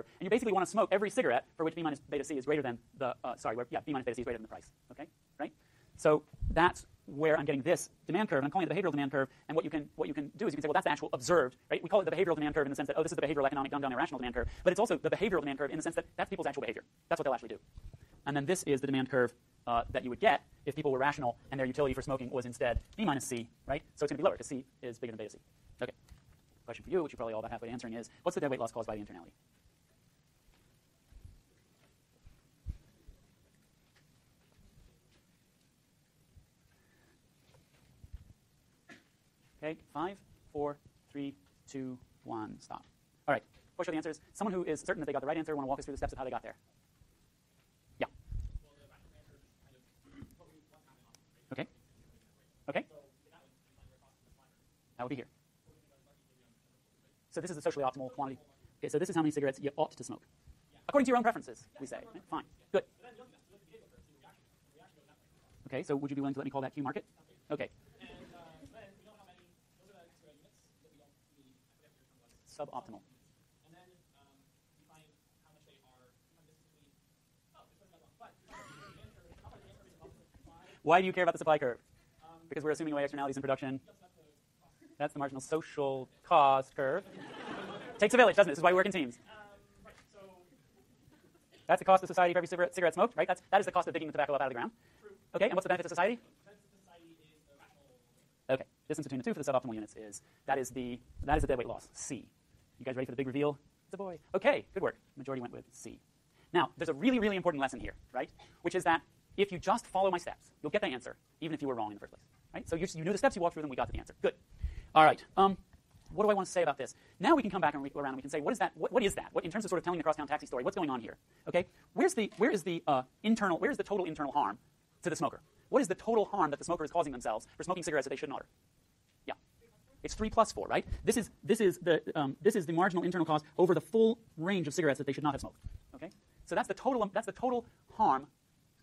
curve, and you basically want to smoke every cigarette for which B minus beta C is greater than the, uh, sorry, where, yeah, B minus beta C is greater than the price, okay, right? So that's where I'm getting this demand curve, and I'm calling it the behavioral demand curve, and what you can, what you can do is you can say, well, that's the actual observed, right? We call it the behavioral demand curve in the sense that, oh, this is the behavioral economic dumbed down irrational demand curve, but it's also the behavioral demand curve in the sense that that's people's actual behavior. That's what they'll actually do. And then this is the demand curve uh, that you would get if people were rational and their utility for smoking was instead B minus C, right? So it's going to be lower because C is bigger than beta C. Okay. Question for you, which you're probably all about halfway answering, is what's the dead weight loss caused by the internality? Okay, five, four, three, two, one, stop. All right, what are the answers? Someone who is certain that they got the right answer want to walk us through the steps of how they got there. Yeah. Okay. Okay. That would be here. So this is the socially optimal quantity. Okay, so this is how many cigarettes you ought to smoke. According to your own preferences, we say. Fine. Good. Okay, so would you be willing to let me call that Q market? Okay. Suboptimal. Why do you care about the supply curve? Because we're assuming away externalities in production. That's the marginal social cost curve. Takes a village, doesn't it? This is why we work in teams. That's the cost of society for every cigarette, smoked, right? That's, that is the cost of digging the tobacco up out of the ground. Okay, and what's the benefit to society? Okay, distance between the two for the suboptimal units is that is the that is the dead weight loss. C. You guys ready for the big reveal? It's a boy. Okay, good work. Majority went with C. Now, there's a really, really important lesson here, right? Which is that if you just follow my steps, you'll get the answer, even if you were wrong in the first place, right? So you, you knew the steps, you walked through them, we got to the answer. Good. All right. Um, what do I want to say about this? Now we can come back and go around and we can say, what is that? What, what is that? What, in terms of sort of telling the crosstown taxi story, what's going on here? Okay. Where's the where is the uh, internal where is the total internal harm to the smoker? What is the total harm that the smoker is causing themselves for smoking cigarettes that they shouldn't order? It's 3 plus 4, right? This is, this, is the, um, this is the marginal internal cost over the full range of cigarettes that they should not have smoked. Okay? So that's the total, that's the total harm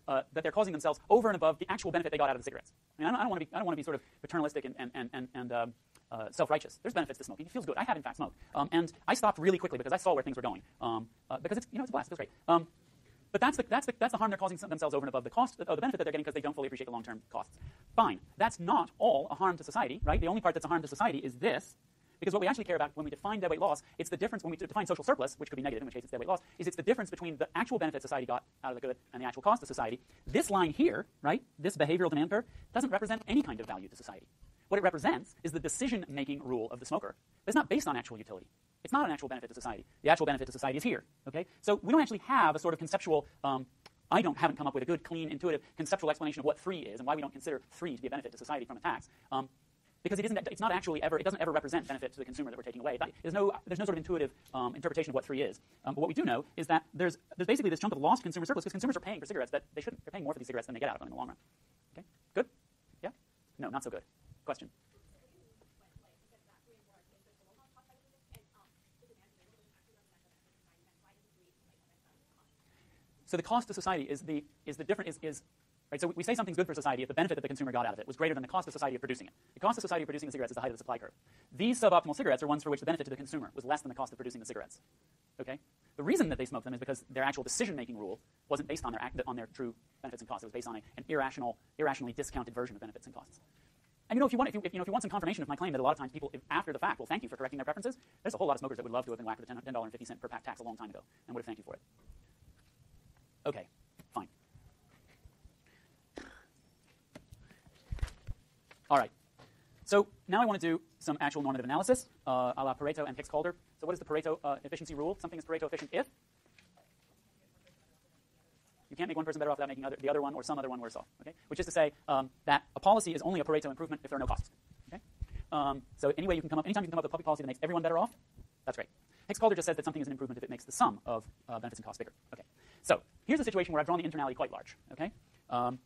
uh, that they're causing themselves over and above the actual benefit they got out of the cigarettes. I mean, I don't, don't want to be, I don't want to be sort of paternalistic and, and, and, and uh, uh, self-righteous. There's benefits to smoking. It feels good. I have, in fact, smoked. Um, and I stopped really quickly because I saw where things were going. Um, uh, because it's, you know, it's a blast. It feels great. But that's the, that's, the, that's the harm they're causing themselves over and above the cost, uh, the benefit that they're getting because they don't fully appreciate the long-term costs. Fine. That's not all a harm to society, right? The only part that's a harm to society is this, because what we actually care about when we define deadweight loss, it's the difference when we define social surplus, which could be negative, in which case it's deadweight loss, is it's the difference between the actual benefit society got out of the good and the actual cost to society. This line here, right, this behavioral demand curve, doesn't represent any kind of value to society. What it represents is the decision-making rule of the smoker. It's not based on actual utility. It's not an actual benefit to society. The actual benefit to society is here. Okay, so we don't actually have a sort of conceptual. Um, I don't haven't come up with a good, clean, intuitive, conceptual explanation of what three is and why we don't consider three to be a benefit to society from a tax. Um, because it isn't, it's not actually ever, it doesn't ever represent benefit to the consumer that we're taking away. There's no, there's no sort of intuitive um, interpretation of what three is. Um, but what we do know is that there's, there's basically this chunk of lost consumer surplus because consumers are paying for cigarettes that they shouldn't. They're paying more for these cigarettes than they get out of them in the long run. Okay, good? Yeah? No, not so good. Question? So the cost to society is the, is the different, is, is Right, so we say something's good for society if the benefit that the consumer got out of it was greater than the cost of society of producing it. The cost of society of producing the cigarettes is the height of the supply curve. These suboptimal cigarettes are ones for which the benefit to the consumer was less than the cost of producing the cigarettes. Okay? The reason that they smoked them is because their actual decision-making rule wasn't based on their, on their true benefits and costs. It was based on a, an irrational, irrationally discounted version of benefits and costs. And you know, if you want, if you, if, you know, if you want some confirmation of my claim that a lot of times people, if, after the fact, will thank you for correcting their preferences, there's a whole lot of smokers that would love to have been whacked with a $10.50 per pack tax a long time ago and would have thanked you for it. Okay, fine. All right. So now I want to do some actual normative analysis uh, a la Pareto and Hicks-Kaldor. So what is the Pareto uh, efficiency rule? Something is Pareto efficient if you can't make one person better off without making other, the other one or some other one worse off. Okay? Which is to say um, that a policy is only a Pareto improvement if there are no costs. Okay? Um, so any way you can come up, anytime you can come up with a public policy that makes everyone better off, that's great. Hicks-Kaldor just says that something is an improvement if it makes the sum of uh, benefits and costs bigger. Okay. So here's a situation where I've drawn the internality quite large. Okay. Um,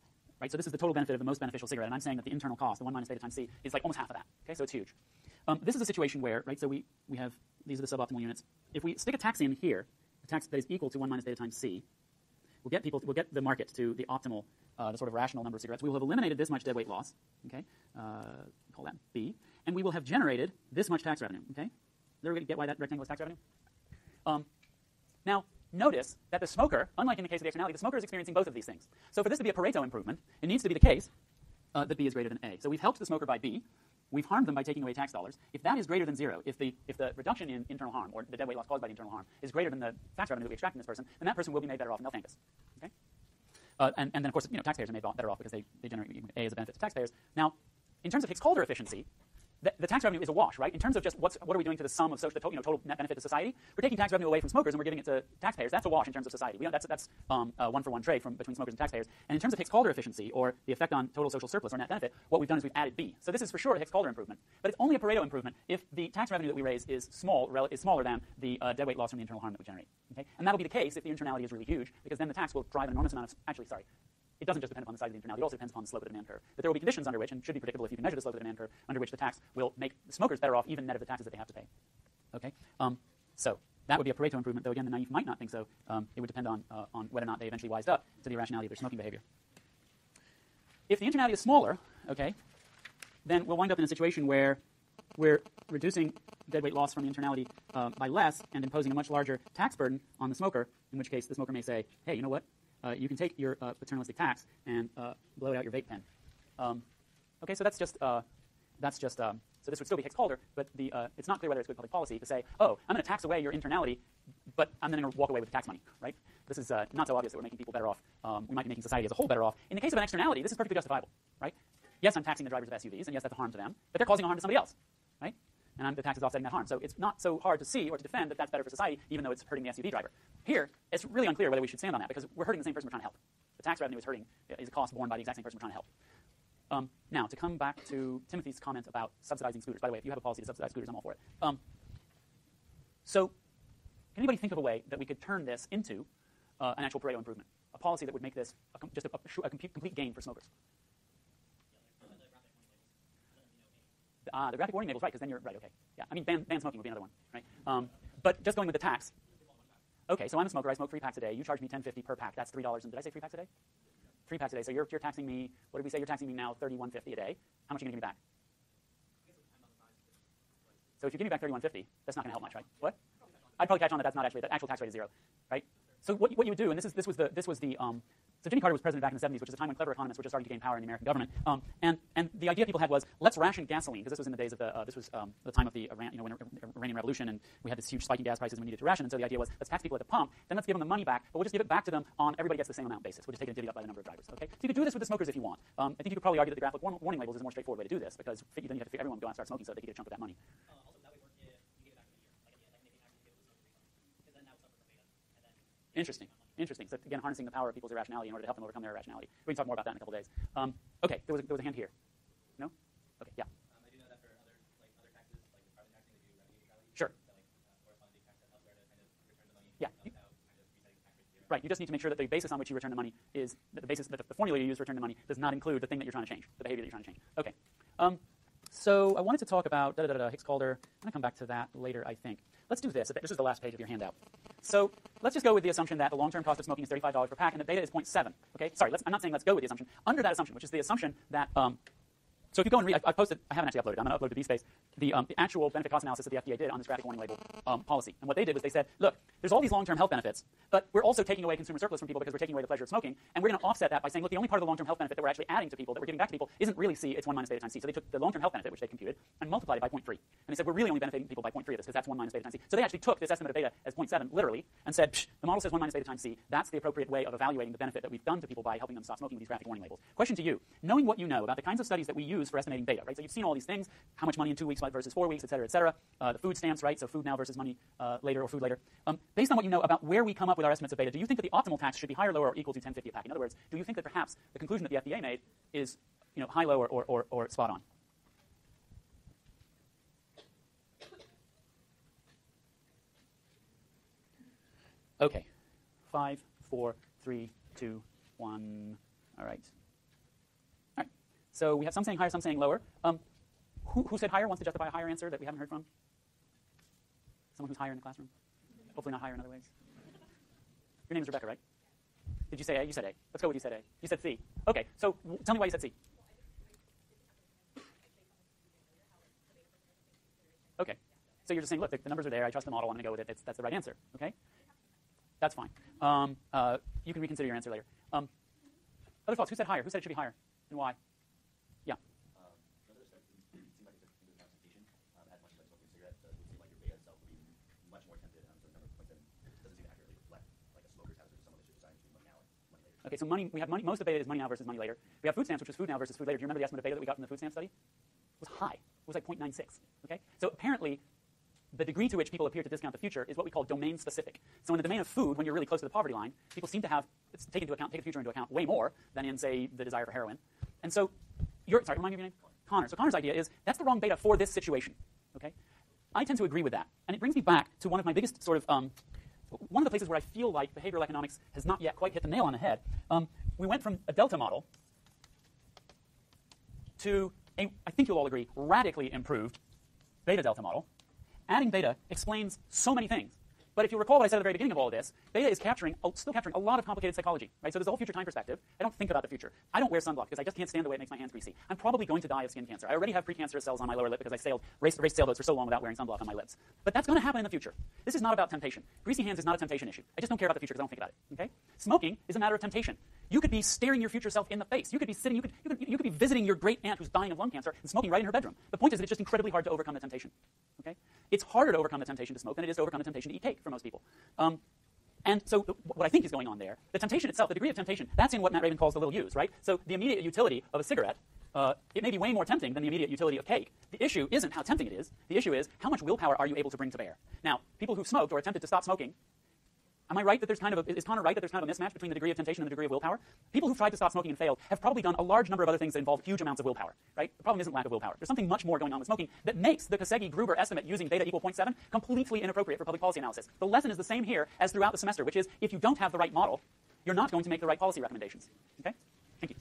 Right? So this is the total benefit of the most beneficial cigarette, and I'm saying that the internal cost, the 1 minus beta times c, is like almost half of that. Okay, so it's huge. Um, this is a situation where, right, so we, we have, these are the suboptimal units. If we stick a tax in here, a tax that is equal to 1 minus beta times c, we'll get people, we'll get the market to the optimal, uh, the sort of rational number of cigarettes. We will have eliminated this much dead weight loss, okay, uh, call that B, and we will have generated this much tax revenue, okay? Everybody get why that rectangle is tax revenue? Um, Now, notice that the smoker, unlike in the case of the externality, the smoker is experiencing both of these things. So for this to be a Pareto improvement, it needs to be the case uh, that B is greater than A. So we've helped the smoker by B. We've harmed them by taking away tax dollars. If that is greater than zero, if the, if the reduction in internal harm or the dead weight loss caused by the internal harm is greater than the tax revenue that we extract from this person, then that person will be made better off and they'll thank us. Okay? Uh, and, and then, of course, you know, taxpayers are made better off because they, they generate A as a benefit to taxpayers. Now, in terms of Hicks-Kaldor efficiency, the, the, tax revenue is a wash, right? In terms of just what's, what are we doing to the sum of social, the to, you know, total net benefit to society? We're taking tax revenue away from smokers and we're giving it to taxpayers. That's a wash in terms of society. We, that's that's um, a one-for-one trade from between smokers and taxpayers. And in terms of Hicks-Kaldor efficiency or the effect on total social surplus or net benefit, what we've done is we've added B. So this is for sure a Hicks-Kaldor improvement, but it's only a Pareto improvement if the tax revenue that we raise is small, is smaller than the uh, dead weight loss from the internal harm that we generate. Okay? And that'll be the case if the internality is really huge, because then the tax will drive an enormous amount of. Actually, sorry, it doesn't just depend upon the size of the internality, it also depends upon the slope of the demand curve. But there will be conditions under which, and should be predictable if you can measure the slope of the demand curve, under which the tax will make the smokers better off, even net of the taxes that they have to pay. Okay? Um, so that would be a Pareto improvement, though again, the naive might not think so. Um, it would depend on, uh, on whether or not they eventually wised up to the irrationality of their smoking behavior. If the internality is smaller, okay, then we'll wind up in a situation where we're reducing deadweight loss from the internality uh, by less and imposing a much larger tax burden on the smoker, in which case the smoker may say, hey, you know what? Uh, you can take your uh, paternalistic tax and uh, blow it out your vape pen. Um, okay, so that's just that's just um, so this would still be Hicks-Kaldor, but the, uh, it's not clear whether it's good public policy to say, oh, I'm going to tax away your internality, but I'm then going to walk away with the tax money, right? This is uh, not so obvious that we're making people better off. Um, we might be making society as a whole better off. In the case of an externality, this is perfectly justifiable, right? Yes, I'm taxing the drivers of SUVs, and yes, that's a harm to them, but they're causing a harm to somebody else? And I'm, the tax is offsetting that harm. So it's not so hard to see or to defend that that's better for society, even though it's hurting the SUV driver. Here, it's really unclear whether we should stand on that because we're hurting the same person we're trying to help. The tax revenue is hurting, is a cost borne by the exact same person we're trying to help. Um, now, to come back to Timothy's comment about subsidizing scooters. By the way, if you have a policy to subsidize scooters, I'm all for it. Um, so, can anybody think of a way that we could turn this into uh, an actual Pareto improvement? A policy that would make this a, just a, a, a complete gain for smokers? Ah, the graphic warning labels, right, because then you're, right, okay. Yeah, I mean, ban, ban smoking would be another one, right? Um, but just going with the tax, Okay, so I'm a smoker. I smoke three packs a day. You charge me ten fifty per pack. That's three dollars. And did I say three packs a day? Three packs a day. So you're, you're taxing me. What did we say? You're taxing me now thirty one fifty a day. How much are you to give me back? So if you give me back thirty one fifty, that's not going to help much, right? What? I'd probably catch on that that's not actually the actual tax rate is zero, right? So what, what you would do, and this is this was the this was the um, so Jimmy Carter was president back in the 70s, which is a time when clever economists were just starting to gain power in the American government. Um, and, and the idea people had was, let's ration gasoline, because this was in the days of the, uh, this was um, the time of the Iran, you know, when, Iranian Revolution, and we had this huge spike in gas prices and we needed to ration. And so the idea was, let's tax people at the pump, then let's give them the money back, but we'll just give it back to them on everybody gets the same amount basis. We'll just take it divvy up by the number of drivers. Okay? So you could do this with the smokers if you want. Um, I think you could probably argue that the graphic warning labels is a more straightforward way to do this, because then you have to everyone go out and start smoking so they could get a chunk of that money. Interesting. Interesting. So again, harnessing the power of people's irrationality in order to help them overcome their irrationality. We can talk more about that in a couple days. Um, okay, there was, a, there was a hand here. No? Okay, yeah. Um, I do know that for other, like, other taxes, like carbon taxing, they do revenue neutrality. Sure. So, like, uh, corresponding tax elsewhere to kind of return the money Yeah. without kind of resetting tax rate to zero. Right. You just need to make sure that the basis on which you return the money is that the basis that the formula you use to return the money does not include the thing that you're trying to change, the behavior that you're trying to change. Okay. Um, so I wanted to talk about da, da, da, da, Hicks-Kaldor. I'm going to come back to that later, I think. Let's do this. This is the last page of your handout. So let's just go with the assumption that the long-term cost of smoking is $35 per pack and the beta is 0.7. Okay, sorry, I'm not saying let's go with the assumption. Under that assumption, which is the assumption that um, so if you go and read, I, I posted, I haven't actually uploaded, I'm going to upload to BSpace, the, um, the actual benefit cost analysis that the FDA did on this graphic warning label um, policy. And what they did was they said, look, there's all these long-term health benefits, but we're also taking away consumer surplus from people because we're taking away the pleasure of smoking, and we're going to offset that by saying, look, the only part of the long-term health benefit that we're actually adding to people, that we're giving back to people, isn't really C, it's 1 minus beta times C. So they took the long-term health benefit, which they computed, and multiplied it by 0.3. And they said, we're really only benefiting people by 0.3 of this, because that's 1 minus beta times C. So they actually took this estimate of beta as 0.7, literally, and said, the model says 1 minus beta times C. That's the appropriate way of evaluating the benefit that we've done to people by helping them stop smoking with these graphic warning labels. Question to you, knowing what you know about the kinds of studies that we use for estimating beta, right? So you've seen all these things, how much money in two weeks versus four weeks, et cetera, et cetera. Uh, the food stamps, right? So food now versus money uh, later or food later. Um, based on what you know about where we come up with our estimates of beta, do you think that the optimal tax should be higher, lower, or equal to 1050 a pack? In other words, do you think that perhaps the conclusion that the FDA made is, you know, high, low, or, or, or, spot on? Okay. Five, four, three, two, one. All right. So we have some saying higher, some saying lower. Um, who, who said higher wants to justify a higher answer that we haven't heard from? Someone who's higher in the classroom? Hopefully not higher in other ways. Your name is Rebecca, right? Did you say A? You said A. Let's go with you said A. You said C. Okay, so w- tell me why you said C. Okay, so you're just saying, look, the, the numbers are there. I trust the model. I'm going to go with it. That's the right answer. Okay. That's fine. Um, uh, you can reconsider your answer later. Um, other thoughts? Who said higher? Who said it should be higher? And why? Yeah. Um, another step seemed seemed like it's a into account temptation. Um, as much as like smoking a cigarette, uh, it would seem like your beta itself would be much more tempted. Um, so the number of points in doesn't seem to accurately reflect like a smoker's hazard or someone that's just deciding between money now and money later. Okay, so money, we have money, most of beta is money now versus money later. We have food stamps, which is food now versus food later. Do you remember the estimate of beta that we got from the food stamp study? It was high. It was like 0.96. Okay? So apparently, the degree to which people appear to discount the future is what we call domain specific. So in the domain of food, when you're really close to the poverty line, people seem to have take into account take the future into account way more than in say the desire for heroin. And so, you're sorry, remind me of your name. Connor. So Connor's idea is that's the wrong beta for this situation. Okay, I tend to agree with that, and it brings me back to one of my biggest sort of um, one of the places where I feel like behavioral economics has not yet quite hit the nail on the head. Um, we went from a delta model to a, I think you'll all agree, radically improved beta delta model. Adding beta explains so many things. But if you recall what I said at the very beginning of all of this, beta is capturing, still capturing a lot of complicated psychology, right? So there's a whole future time perspective. I don't think about the future. I don't wear sunblock because I just can't stand the way it makes my hands greasy. I'm probably going to die of skin cancer. I already have precancerous cells on my lower lip because I sailed, raced, raced sailboats for so long without wearing sunblock on my lips. But that's going to happen in the future. This is not about temptation. Greasy hands is not a temptation issue. I just don't care about the future because I don't think about it, okay? Smoking is a matter of temptation. You could be staring your future self in the face. You could be sitting, you could, you could, you could be visiting your great aunt who's dying of lung cancer and smoking right in her bedroom. The point is that it's just incredibly hard to overcome the temptation. Okay? It's harder to overcome the temptation to smoke than it is to overcome the temptation to eat cake for most people. Um, and so what I think is going on there, the temptation itself, the degree of temptation, that's in what Matt Rabin calls the little u's, right? So the immediate utility of a cigarette, uh, it may be way more tempting than the immediate utility of cake. The issue isn't how tempting it is. The issue is how much willpower are you able to bring to bear? Now, people who've smoked or attempted to stop smoking Am I right that there's kind of a, is Connor right that there's kind of a mismatch between the degree of temptation and the degree of willpower? People who've tried to stop smoking and failed have probably done a large number of other things that involve huge amounts of willpower, right? The problem isn't lack of willpower. There's something much more going on with smoking that makes the Koszegi-Gruber estimate using beta equal 0.7 completely inappropriate for public policy analysis. The lesson is the same here as throughout the semester, which is if you don't have the right model, you're not going to make the right policy recommendations. Okay? Thank you.